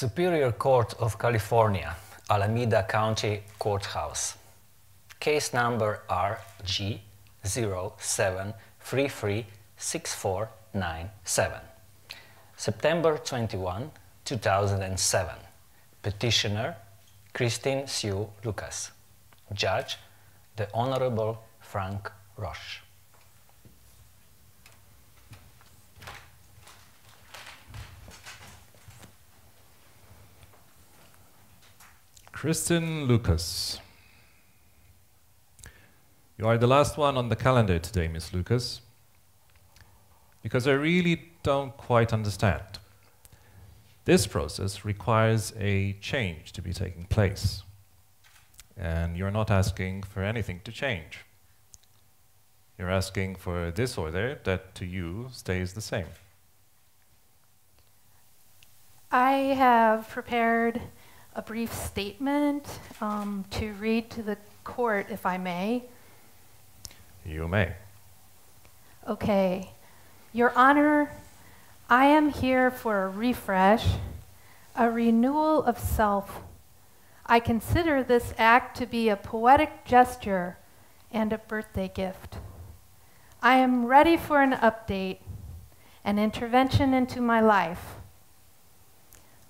Superior Court of California, Alameda County Courthouse. Case number RG07336497. September 21, 2007. Petitioner Christine Sue Lucas. Judge the Honorable Frank Roesch. Kristin Lucas. You are the last one on the calendar today, Miss Lucas. Because I really don't quite understand. This process requires a change to be taking place. And you're not asking for anything to change. You're asking for this order that to you stays the same. I have prepared a brief statement um, to read to the court, if I may. You may. Okay. Your Honor, I am here for a refresh, a renewal of self. I consider this act to be a poetic gesture and a birthday gift. I am ready for an update, an intervention into my life.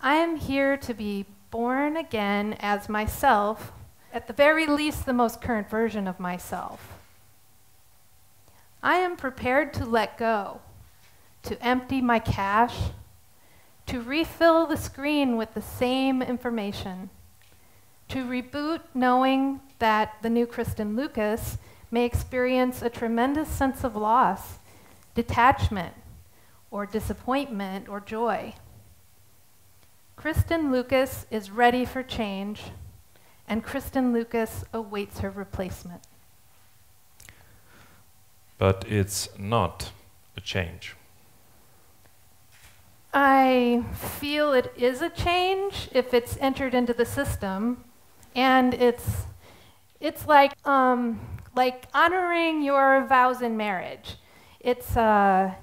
I am here to be born again as myself, at the very least, the most current version of myself. I am prepared to let go, to empty my cache, to refill the screen with the same information, to reboot knowing that the new Kristin Lucas may experience a tremendous sense of loss, detachment, or disappointment or joy. Kristin Lucas is ready for change, and Kristin Lucas awaits her replacement. But it's not a change. I feel it is a change if it's entered into the system, and it's it's like um, like honoring your vows in marriage. It's uh,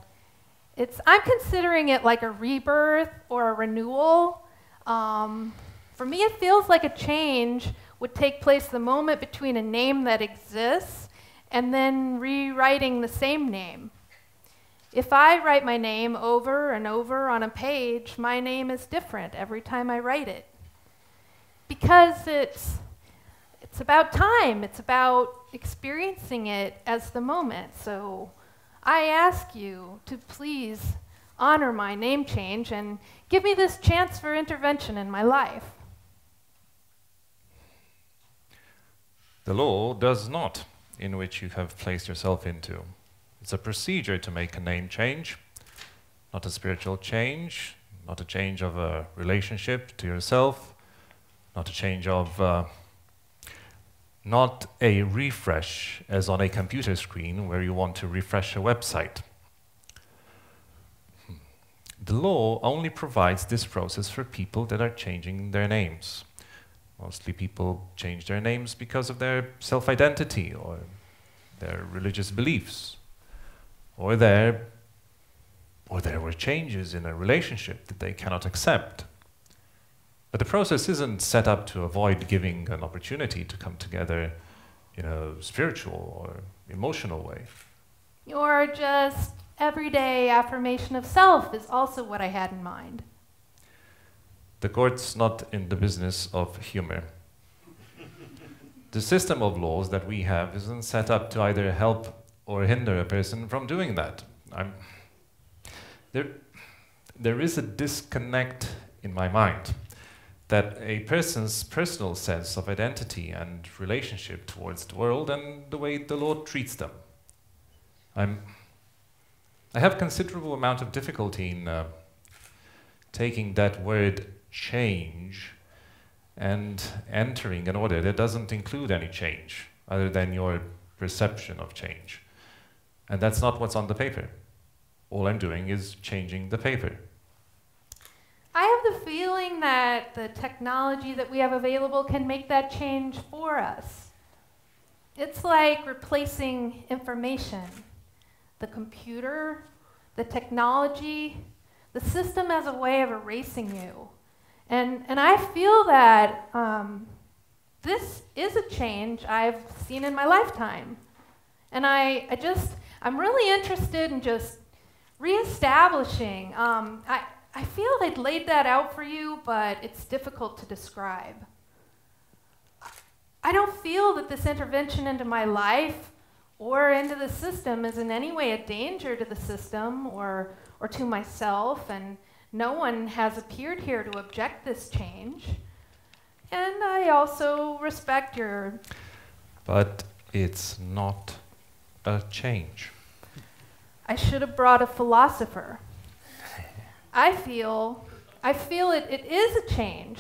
it's I'm considering it like a rebirth or a renewal um, for me, it feels like a change would take place the moment between a name that exists and then rewriting the same name. If I write my name over and over on a page, my name is different every time I write it. Because it's, it's about time, it's about experiencing it as the moment. So I ask you to please honor my name change and give me this chance for intervention in my life. The law does not, in which you have placed yourself into. It's a procedure to make a name change, not a spiritual change, not a change of a relationship to yourself, not a change of, uh, not a refresh as on a computer screen where you want to refresh a website. The law only provides this process for people that are changing their names. Mostly people change their names because of their self-identity or their religious beliefs or their or there were changes in a relationship that they cannot accept. But the process isn't set up to avoid giving an opportunity to come together in a spiritual or emotional way. Or just everyday affirmation of self is also what I had in mind. The court's not in the business of humor. the system of laws that we have isn't set up to either help or hinder a person from doing that. I'm, there, there is a disconnect in my mind that a person's personal sense of identity and relationship towards the world and the way the law treats them. I'm I have considerable amount of difficulty in uh, taking that word change and entering an order that doesn't include any change other than your perception of change. And that's not what's on the paper. All I'm doing is changing the paper. I have the feeling that the technology that we have available can make that change for us. It's like replacing information the computer, the technology, the system as a way of erasing you And, and I feel that um, this is a change I've seen in my lifetime. And I, I just, I'm really interested in just reestablishing. Um, I, I feel I'd laid that out for you, but it's difficult to describe. I don't feel that this intervention into my life or into the system is in any way a danger to the system or, or to myself, and no one has appeared here to object this change. And I also respect your. But it's not a change. I should have brought a philosopher. I feel, I feel it, it is a change.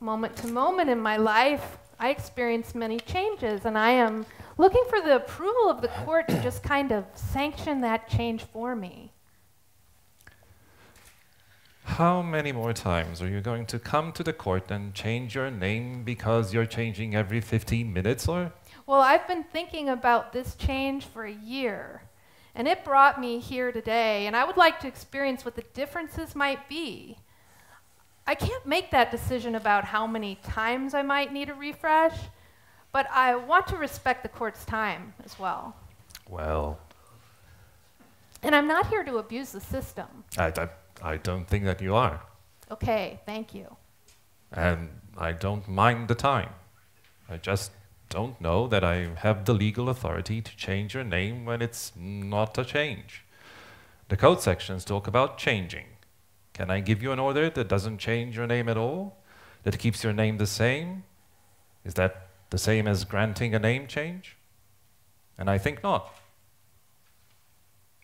Moment to moment in my life, I experience many changes, and I am looking for the approval of the court to just kind of sanction that change for me. How many more times are you going to come to the court and change your name because you're changing every 15 minutes or? Well, I've been thinking about this change for a year, and it brought me here today, and I would like to experience what the differences might be. I can't make that decision about how many times I might need a refresh, but I want to respect the court's time as well. Well, And I'm not here to abuse the system. I, I, I don't think that you are. Okay, thank you. And I don't mind the time. I just don't know that I have the legal authority to change your name when it's not a change. The code sections talk about changing. Can I give you an order that doesn't change your name at all? That keeps your name the same? Is that the same as granting a name change? And I think not.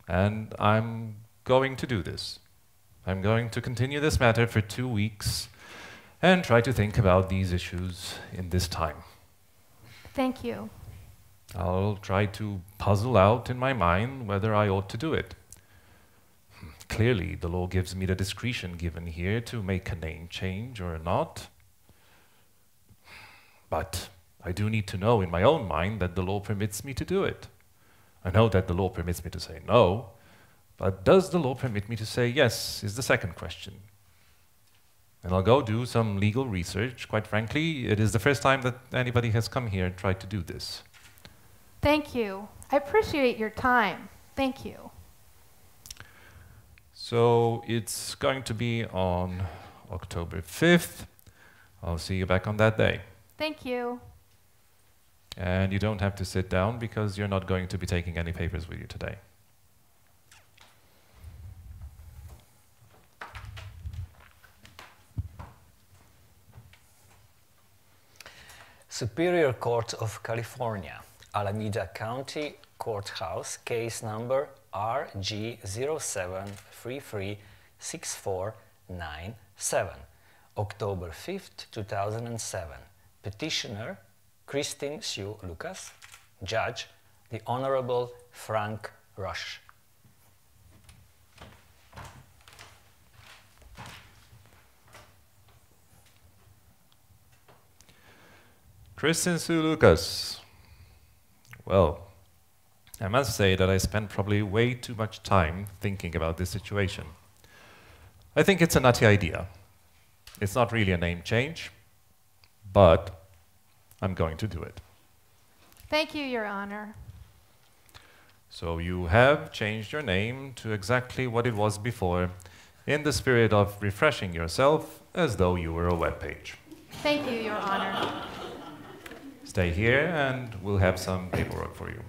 And I'm going to do this. I'm going to continue this matter for two weeks and try to think about these issues in this time. Thank you. I'll try to puzzle out in my mind whether I ought to do it. Clearly, the law gives me the discretion given here to make a name change or not. But I do need to know in my own mind that the law permits me to do it. I know that the law permits me to say no, but does the law permit me to say yes, is the second question. And I'll go do some legal research. Quite frankly, it is the first time that anybody has come here and tried to do this. Thank you. I appreciate your time. Thank you. So it's going to be on October 5th. I'll see you back on that day. Thank you. And you don't have to sit down because you're not going to be taking any papers with you today. Superior Court of California, Alameda County Courthouse, case number RG07336497, October 5th, 2007. Petitioner Christine Sue Lucas, Judge the Honorable Frank Roesch. Kristin Sue Lucas. Well, I must say that I spent probably way too much time thinking about this situation. I think it's a nutty idea. It's not really a name change, but I'm going to do it. Thank you, Your Honor. So you have changed your name to exactly what it was before, in the spirit of refreshing yourself as though you were a web page. Thank you, Your Honor. Stay here and we'll have some paperwork for you.